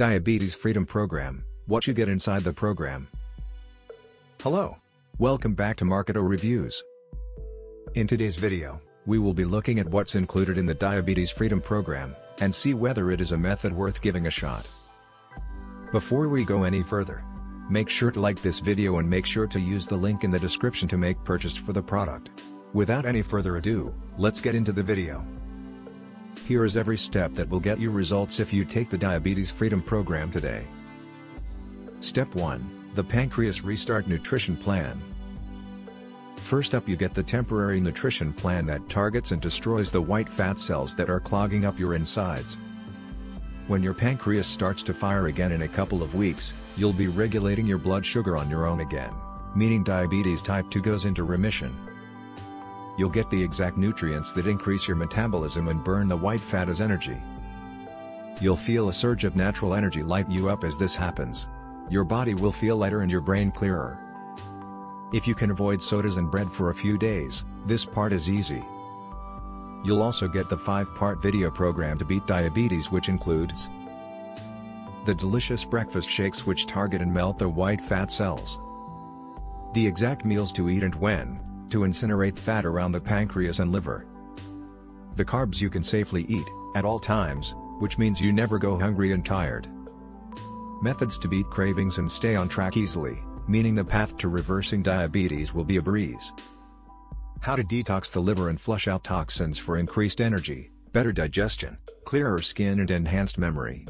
Diabetes Freedom Program, what you get inside the program. Hello. Welcome back to Marketo Reviews. In today's video, we will be looking at what's included in the Diabetes Freedom Program, and see whether it is a method worth giving a shot. Before we go any further, make sure to like this video and make sure to use the link in the description to make purchase for the product. Without any further ado, let's get into the video. Here is every step that will get you results if you take the Diabetes Freedom Program today. Step 1, the Pancreas Restart Nutrition Plan. First up you get the temporary nutrition plan that targets and destroys the white fat cells that are clogging up your insides. When your pancreas starts to fire again in a couple of weeks, you'll be regulating your blood sugar on your own again, meaning diabetes type 2 goes into remission. You'll get the exact nutrients that increase your metabolism and burn the white fat as energy. You'll feel a surge of natural energy light you up as this happens. Your body will feel lighter and your brain clearer. If you can avoid sodas and bread for a few days, this part is easy. You'll also get the 5-part video program to beat diabetes which includes the delicious breakfast shakes which target and melt the white fat cells, the exact meals to eat and when, to incinerate fat around the pancreas and liver, the carbs you can safely eat, at all times, which means you never go hungry and tired, methods to beat cravings and stay on track easily, meaning the path to reversing diabetes will be a breeze. How to detox the liver and flush out toxins for increased energy, better digestion, clearer skin and enhanced memory.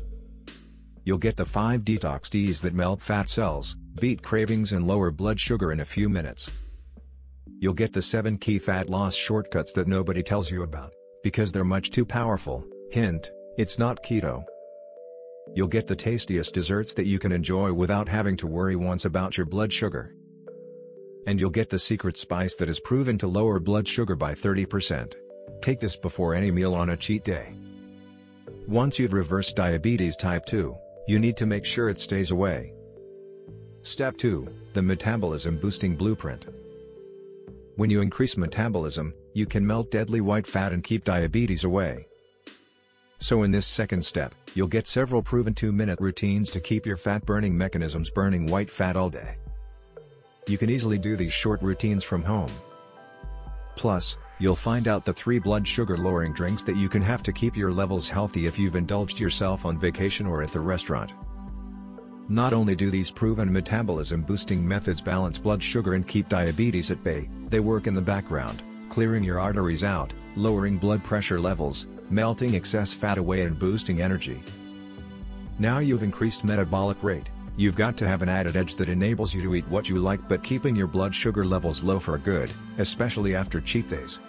You'll get the 5 detox Ds that melt fat cells, beat cravings and lower blood sugar in a few minutes. You'll get the 7 key fat loss shortcuts that nobody tells you about, because they're much too powerful, hint, it's not keto. You'll get the tastiest desserts that you can enjoy without having to worry once about your blood sugar. And you'll get the secret spice that is proven to lower blood sugar by 30%. Take this before any meal on a cheat day. Once you've reversed diabetes type 2, you need to make sure it stays away. Step 2, the Metabolism Boosting Blueprint. When you increase metabolism, you can melt deadly white fat and keep diabetes away. So in this second step, you'll get several proven 2-minute routines to keep your fat-burning mechanisms burning white fat all day. You can easily do these short routines from home. Plus, you'll find out the 3 blood sugar lowering drinks that you can have to keep your levels healthy if you've indulged yourself on vacation or at the restaurant. Not only do these proven metabolism boosting methods balance blood sugar and keep diabetes at bay, they work in the background, clearing your arteries out, lowering blood pressure levels, melting excess fat away and boosting energy. Now you've increased metabolic rate, you've got to have an added edge that enables you to eat what you like but keeping your blood sugar levels low for good, especially after cheat days.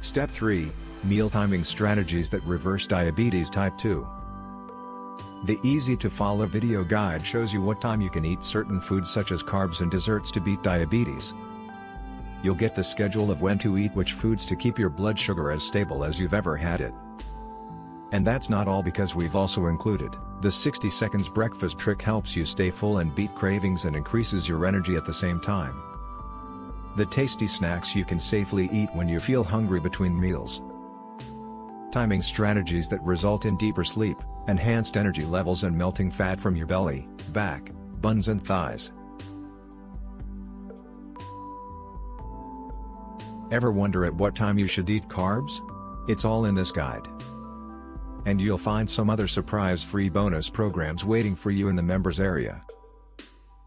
Step 3, Meal Timing Strategies that Reverse Diabetes Type 2 The easy-to-follow video guide shows you what time you can eat certain foods such as carbs and desserts to beat diabetes, You'll get the schedule of when to eat which foods to keep your blood sugar as stable as you've ever had it. And that's not all because we've also included, the 60 seconds breakfast trick helps you stay full and beat cravings and increases your energy at the same time. The tasty snacks you can safely eat when you feel hungry between meals. Timing strategies that result in deeper sleep, enhanced energy levels and melting fat from your belly, back, buns and thighs. Ever wonder at what time you should eat carbs? It's all in this guide. And you'll find some other surprise free bonus programs waiting for you in the members area.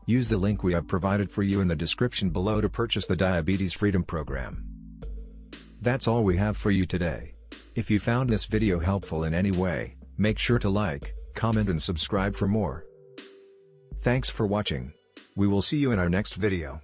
Use the link we have provided for you in the description below to purchase the Diabetes Freedom Program. That's all we have for you today. If you found this video helpful in any way, make sure to like, comment and subscribe for more. Thanks for watching. We will see you in our next video.